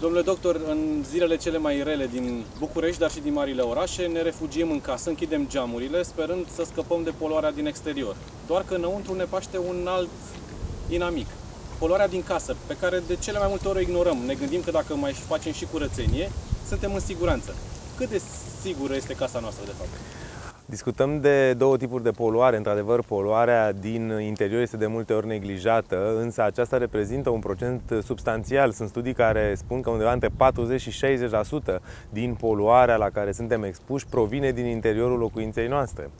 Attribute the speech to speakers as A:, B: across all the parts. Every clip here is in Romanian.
A: Domnule doctor, în zilele cele mai rele din București, dar și din marile orașe, ne refugiem în casă, închidem geamurile, sperând să scăpăm de poluarea din exterior. Doar că înăuntru ne paște un alt inamic. Poluarea din casă, pe care de cele mai multe ori o ignorăm. Ne gândim că dacă mai facem și curățenie, suntem în siguranță. Cât de sigură este casa noastră, de fapt?
B: Discutăm de două tipuri de poluare. Într-adevăr, poluarea din interior este de multe ori neglijată, însă aceasta reprezintă un procent substanțial. Sunt studii care spun că undeva între 40 și 60% din poluarea la care suntem expuși provine din interiorul locuinței noastre.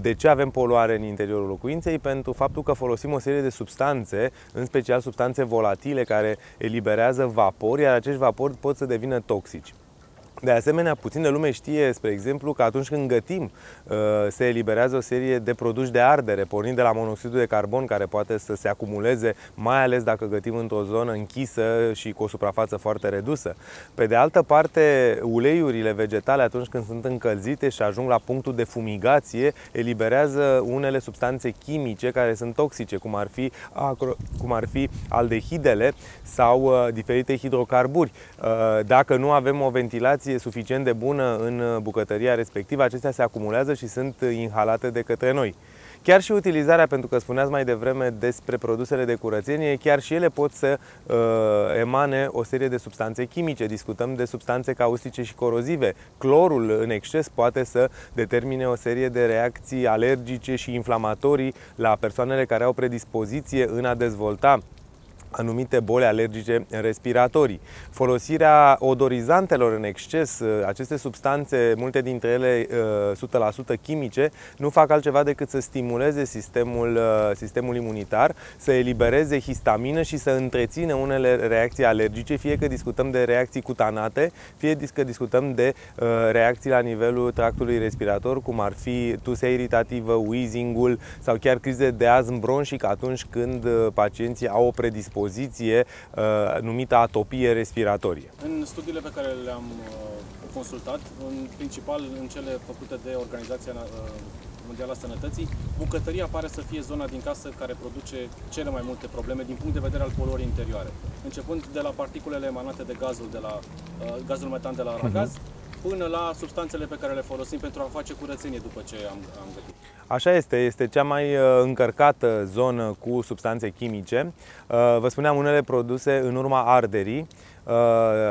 B: De ce avem poluare în interiorul locuinței? Pentru faptul că folosim o serie de substanțe, în special substanțe volatile care eliberează vapori, iar acești vapori pot să devină toxici. De asemenea, puțină lume știe, spre exemplu, că atunci când gătim, uh, se eliberează o serie de produși de ardere, pornind de la monoxidul de carbon, care poate să se acumuleze, mai ales dacă gătim într-o zonă închisă și cu o suprafață foarte redusă. Pe de altă parte, uleiurile vegetale, atunci când sunt încălzite și ajung la punctul de fumigație, eliberează unele substanțe chimice care sunt toxice, cum ar fi, cum ar fi aldehidele sau uh, diferite hidrocarburi. Uh, dacă nu avem o ventilație suficient de bună în bucătăria respectivă, acestea se acumulează și sunt inhalate de către noi. Chiar și utilizarea, pentru că spuneați mai devreme despre produsele de curățenie, chiar și ele pot să uh, emane o serie de substanțe chimice. Discutăm de substanțe caustice și corozive. Clorul în exces poate să determine o serie de reacții alergice și inflamatorii la persoanele care au predispoziție în a dezvolta anumite boli alergice respiratorii. Folosirea odorizantelor în exces, uh, aceste substanțe, multe dintre ele 100% uh, chimice, nu fac altceva decât să stimuleze sistemul, uh, sistemul imunitar, să elibereze histamină și să întrețină unele reacții alergice, fie că discutăm de reacții cutanate, fie că discutăm de reacții la nivelul tractului respirator, cum ar fi tusea iritativă, wheezing-ul sau chiar crize de azm bronșic atunci când pacienții au o predispoziție predispoziție uh, numită atopie respiratorie.
A: În studiile pe care le-am uh, consultat, în principal în cele făcute de Organizația uh, Mondială a Sănătății, bucătăria pare să fie zona din casă care produce cele mai multe probleme din punct de vedere al poluării interioare. Începând de la particulele emanate de gazul, de la, uh, gazul metan de la ragaz, uh-huh până la substanțele pe care le folosim pentru a face curățenie după ce am, am gătit.
B: Așa este, este cea mai uh, încărcată zonă cu substanțe chimice. Uh, vă spuneam, unele produse în urma arderii. Uh,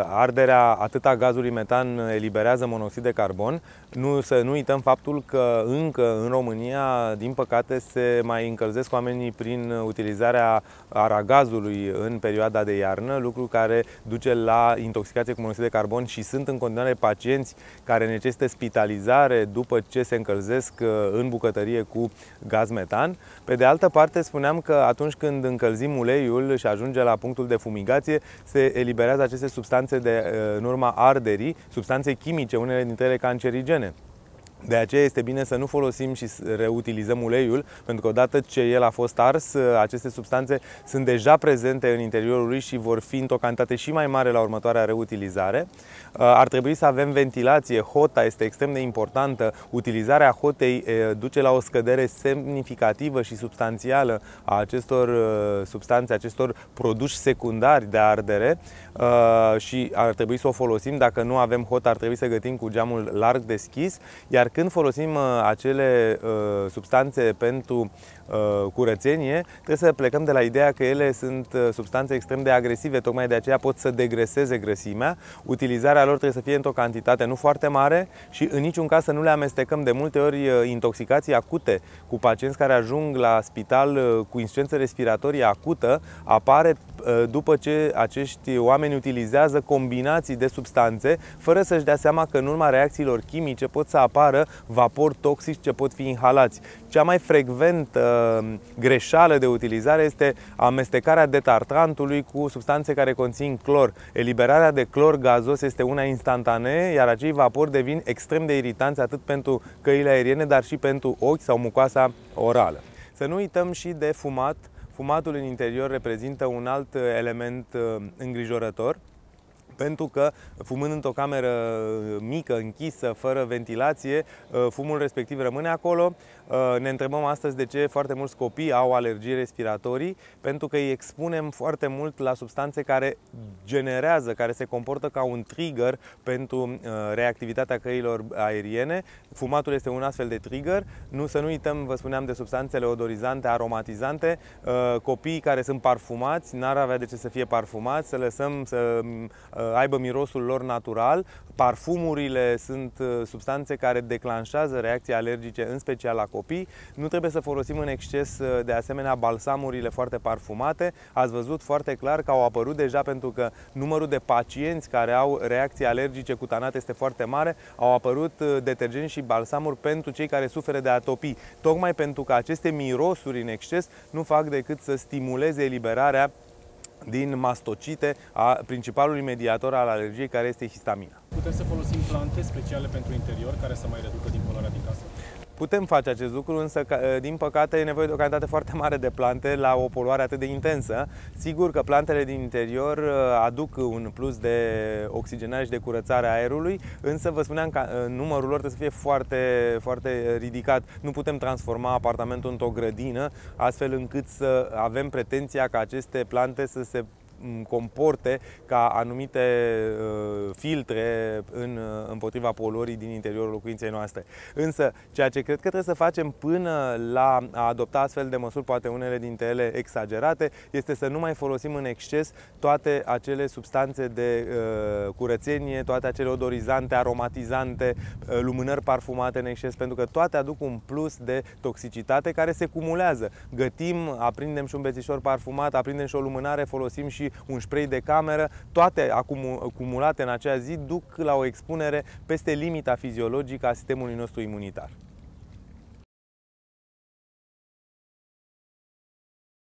B: arderea atât a gazului metan eliberează monoxid de carbon. Nu, să nu uităm faptul că încă în România, din păcate, se mai încălzesc oamenii prin utilizarea aragazului în perioada de iarnă, lucru care duce la intoxicație cu monoxid de carbon și sunt în continuare pacienți care necesită spitalizare după ce se încălzesc uh, în bucătărie cu gaz metan. Pe de altă parte, spuneam că atunci când încălzim uleiul și ajunge la punctul de fumigație, se eliberează aceste substanțe de, uh, în urma arderii, substanțe chimice, unele dintre ele cancerigene. De aceea este bine să nu folosim și să reutilizăm uleiul, pentru că odată ce el a fost ars, aceste substanțe sunt deja prezente în interiorul lui și vor fi într-o cantitate și mai mare la următoarea reutilizare. Uh, ar trebui să avem ventilație, hota este extrem de importantă. Utilizarea hotei uh, duce la o scădere semnificativă și substanțială a acestor uh, substanțe, acestor produși secundari de ardere și ar trebui să o folosim. Dacă nu avem hot, ar trebui să gătim cu geamul larg deschis, iar când folosim uh, acele uh, substanțe pentru uh, curățenie, trebuie să plecăm de la ideea că ele sunt substanțe extrem de agresive, tocmai de aceea pot să degreseze grăsimea. Utilizarea lor trebuie să fie într-o cantitate nu foarte mare și în niciun caz să nu le amestecăm. De multe ori intoxicații acute cu pacienți care ajung la spital cu insuficiență respiratorie acută apare după ce acești oameni utilizează combinații de substanțe fără să-și dea seama că în urma reacțiilor chimice pot să apară vapori toxici ce pot fi inhalați. Cea mai frecventă uh, greșeală de utilizare este amestecarea detartrantului cu substanțe care conțin clor. Eliberarea de clor gazos este una instantanee, iar acei vapori devin extrem de iritanți atât pentru căile aeriene, dar și pentru ochi sau mucoasa orală. Să nu uităm și de fumat. Fumatul în interior reprezintă un alt element uh, îngrijorător pentru că fumând într-o cameră mică, închisă, fără ventilație, uh, fumul respectiv rămâne acolo. Uh, ne întrebăm astăzi de ce foarte mulți copii au alergii respiratorii, pentru că îi expunem foarte mult la substanțe care generează, care se comportă ca un trigger pentru uh, reactivitatea căilor aeriene. Fumatul este un astfel de trigger. Nu să nu uităm, vă spuneam, de substanțele odorizante, aromatizante. Copiii care sunt parfumați, n-ar avea de ce să fie parfumați, să lăsăm să aibă mirosul lor natural. Parfumurile sunt uh, substanțe care declanșează reacții alergice, în special la copii. Nu trebuie să folosim în exces, uh, de asemenea, balsamurile foarte parfumate. Ați văzut foarte clar că au apărut deja pentru că numărul de pacienți care au reacții alergice cutanate este foarte mare. Au apărut uh, detergenți și balsamuri pentru cei care suferă de atopii, tocmai pentru că aceste mirosuri în exces nu fac decât să stimuleze eliberarea din mastocite a principalului mediator al alergiei, care este histamina.
A: Putem să folosim plante speciale pentru interior care să mai reducă din poluarea din casă?
B: Putem face acest lucru, însă, din păcate, e nevoie de o cantitate foarte mare de plante la o poluare atât de intensă. Sigur că plantele din interior aduc un plus de oxigenare și de curățare a aerului, însă vă spuneam că numărul lor trebuie să fie foarte, foarte ridicat. Nu putem transforma apartamentul într-o grădină, astfel încât să avem pretenția ca aceste plante să se comporte ca anumite uh, filtre în, uh, împotriva poluării din interiorul locuinței noastre. Însă, ceea ce cred că trebuie să facem până la a adopta astfel de măsuri, poate unele dintre ele exagerate, este să nu mai folosim în exces toate acele substanțe de uh, curățenie, toate acele odorizante, aromatizante, uh, lumânări parfumate în exces, pentru că toate aduc un plus de toxicitate care se cumulează. Gătim, aprindem și un bețișor parfumat, aprindem și o lumânare, folosim și un spray de cameră, toate acumulate în acea zi duc la o expunere peste limita fiziologică a sistemului nostru imunitar.